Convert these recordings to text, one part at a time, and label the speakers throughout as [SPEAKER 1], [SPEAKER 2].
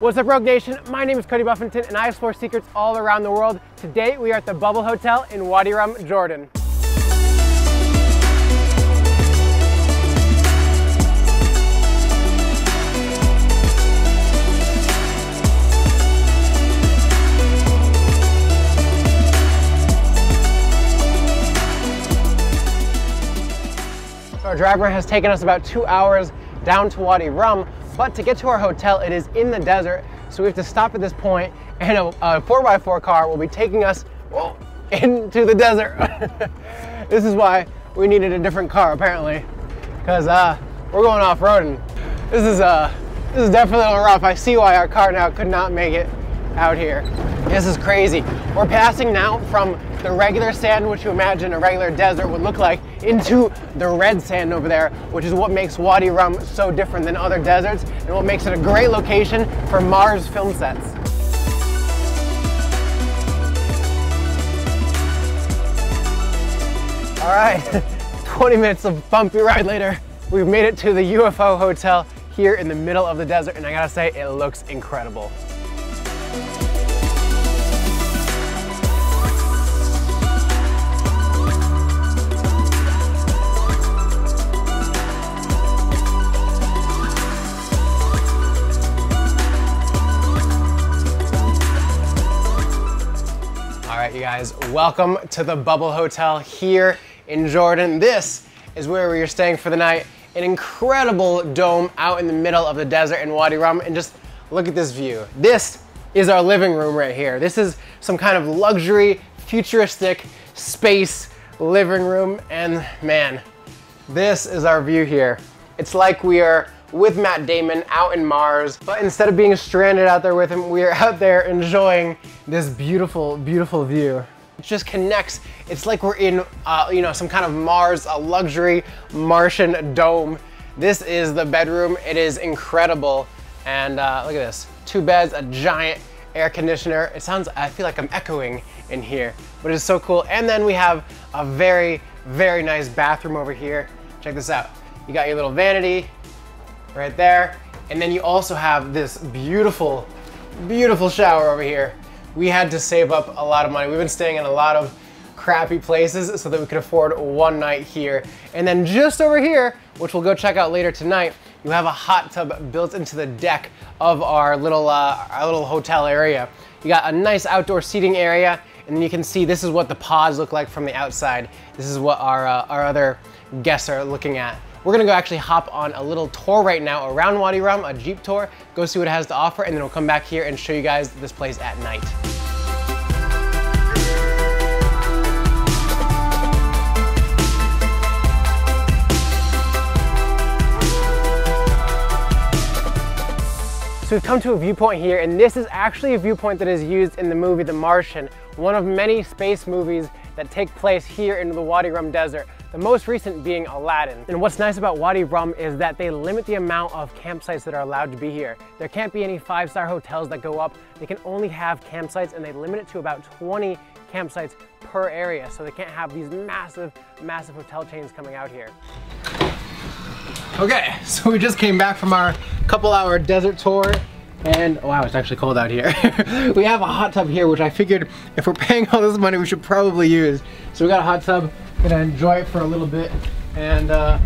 [SPEAKER 1] What's up Rogue Nation? My name is Cody Buffinton and I explore secrets all around the world. Today we are at the Bubble Hotel in Wadi Rum, Jordan. our driver has taken us about two hours down to Wadi Rum, but to get to our hotel, it is in the desert, so we have to stop at this point, and a, a 4x4 car will be taking us into the desert. this is why we needed a different car, apparently, because uh, we're going off-roading. This is uh, this is definitely rough. I see why our car now could not make it out here. This is crazy. We're passing now from the regular sand, which you imagine a regular desert would look like, into the red sand over there, which is what makes Wadi Rum so different than other deserts and what makes it a great location for Mars film sets. All right, 20 minutes of bumpy ride later, we've made it to the UFO Hotel here in the middle of the desert, and I gotta say, it looks incredible. Right, you guys, welcome to the Bubble Hotel here in Jordan. This is where we are staying for the night. An incredible dome out in the middle of the desert in Wadi Rum, and just look at this view. This is our living room right here. This is some kind of luxury, futuristic space living room, and man, this is our view here. It's like we are with Matt Damon out in Mars, but instead of being stranded out there with him, we are out there enjoying this beautiful, beautiful view. It just connects. It's like we're in, uh, you know, some kind of Mars, a luxury Martian dome. This is the bedroom. It is incredible. And uh, look at this, two beds, a giant air conditioner. It sounds, I feel like I'm echoing in here, but it's so cool. And then we have a very, very nice bathroom over here. Check this out. You got your little vanity, right there. And then you also have this beautiful, beautiful shower over here. We had to save up a lot of money. We've been staying in a lot of crappy places so that we could afford one night here. And then just over here, which we'll go check out later tonight, you have a hot tub built into the deck of our little, uh, our little hotel area. You got a nice outdoor seating area, and then you can see this is what the pods look like from the outside. This is what our, uh, our other guests are looking at. We're gonna go actually hop on a little tour right now around Wadi Rum, a Jeep tour, go see what it has to offer, and then we'll come back here and show you guys this place at night. So we've come to a viewpoint here, and this is actually a viewpoint that is used in the movie The Martian, one of many space movies that take place here in the Wadi Rum Desert the most recent being Aladdin. And what's nice about Wadi Rum is that they limit the amount of campsites that are allowed to be here. There can't be any five-star hotels that go up. They can only have campsites and they limit it to about 20 campsites per area. So they can't have these massive, massive hotel chains coming out here. Okay, so we just came back from our couple hour desert tour and wow, it's actually cold out here. we have a hot tub here, which I figured if we're paying all this money, we should probably use. So we got a hot tub, gonna enjoy it for a little bit and uh,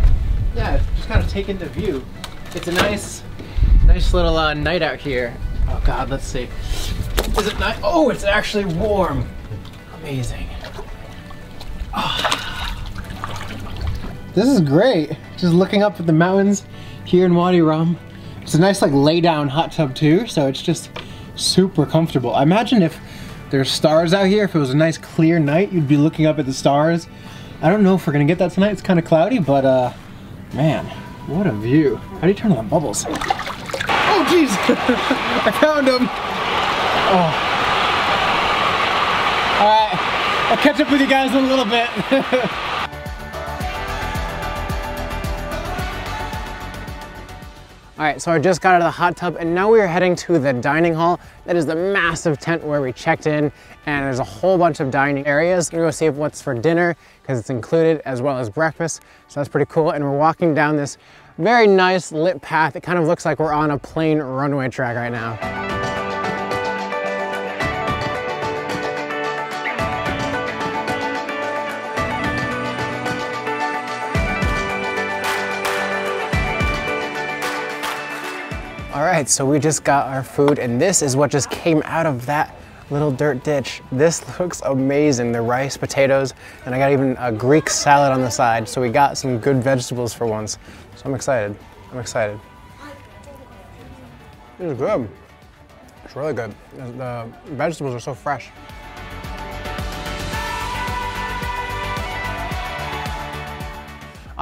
[SPEAKER 1] yeah, just kind of take into view. It's a nice, nice little uh, night out here. Oh God, let's see. Is it nice? Oh, it's actually warm. Amazing. Oh. This is great. Just looking up at the mountains here in Wadi Rum. It's a nice like lay down hot tub too, so it's just super comfortable. I imagine if there's stars out here, if it was a nice clear night, you'd be looking up at the stars I don't know if we're gonna get that tonight. It's kind of cloudy, but uh, man, what a view. How do you turn on the bubbles? Oh, jeez, I found them. Oh. All right, I'll catch up with you guys in a little bit. All right, so I just got out of the hot tub and now we are heading to the dining hall. That is the massive tent where we checked in and there's a whole bunch of dining areas. We're gonna go see what's for dinner because it's included as well as breakfast. So that's pretty cool. And we're walking down this very nice lit path. It kind of looks like we're on a plane runway track right now. All right, so we just got our food and this is what just came out of that little dirt ditch. This looks amazing. The rice, potatoes, and I got even a Greek salad on the side. So we got some good vegetables for once. So I'm excited. I'm excited. This is good. It's really good. The vegetables are so fresh.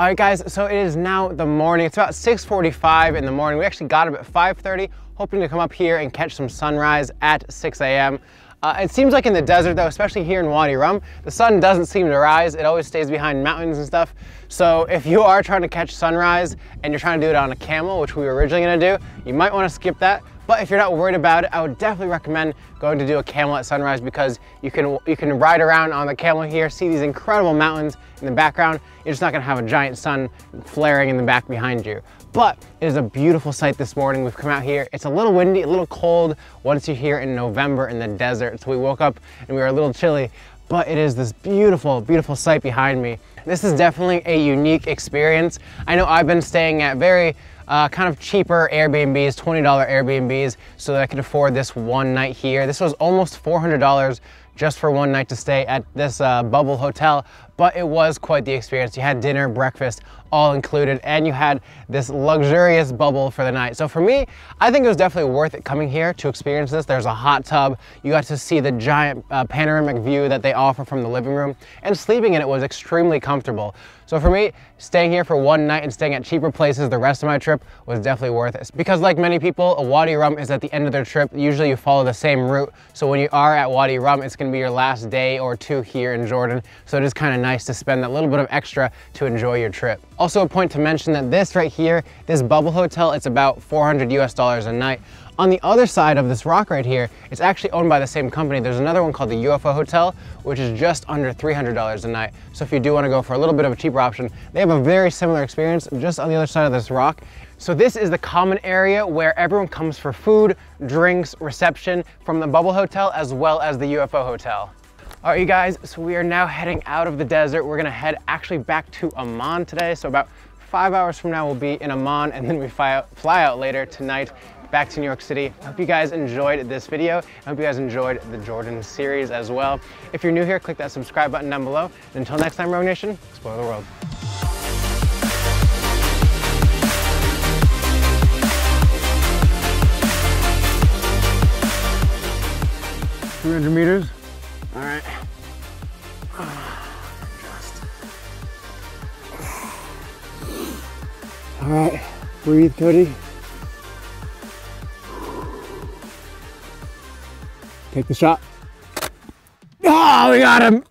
[SPEAKER 1] All right guys, so it is now the morning. It's about 6.45 in the morning. We actually got up at 5.30, hoping to come up here and catch some sunrise at 6 a.m. Uh, it seems like in the desert though, especially here in Wadi Rum, the sun doesn't seem to rise. It always stays behind mountains and stuff. So if you are trying to catch sunrise and you're trying to do it on a camel, which we were originally gonna do, you might wanna skip that. But if you're not worried about it, I would definitely recommend going to do a camel at sunrise because you can, you can ride around on the camel here, see these incredible mountains in the background. You're just not gonna have a giant sun flaring in the back behind you. But it is a beautiful sight this morning. We've come out here. It's a little windy, a little cold once you're here in November in the desert. So we woke up and we were a little chilly, but it is this beautiful, beautiful sight behind me. This is definitely a unique experience. I know I've been staying at very uh, kind of cheaper Airbnbs, $20 Airbnbs, so that I could afford this one night here. This was almost $400 just for one night to stay at this uh, bubble hotel, but it was quite the experience. You had dinner, breakfast, all included, and you had this luxurious bubble for the night. So for me, I think it was definitely worth it coming here to experience this. There's a hot tub. You got to see the giant uh, panoramic view that they offer from the living room, and sleeping in it was extremely comfortable. So for me, staying here for one night and staying at cheaper places the rest of my trip was definitely worth it. Because like many people, a Wadi Rum is at the end of their trip. Usually you follow the same route. So when you are at Wadi Rum, it's gonna be your last day or two here in Jordan. So it is kind of nice to spend that little bit of extra to enjoy your trip. Also a point to mention that this right here, this bubble hotel, it's about 400 US dollars a night. On the other side of this rock right here, it's actually owned by the same company. There's another one called the UFO Hotel, which is just under $300 a night. So if you do want to go for a little bit of a cheaper option, they have a very similar experience just on the other side of this rock. So this is the common area where everyone comes for food, drinks, reception from the Bubble Hotel as well as the UFO Hotel. All right, you guys, so we are now heading out of the desert. We're gonna head actually back to Amman today. So about five hours from now, we'll be in Amman and then we fly out, fly out later tonight back to New York City. I hope you guys enjoyed this video. I hope you guys enjoyed the Jordan series as well. If you're new here, click that subscribe button down below. And until next time, Rogue Nation, explore the world. Three hundred meters. All right. Just. All right, breathe, Cody. Take the shot. Oh, we got him.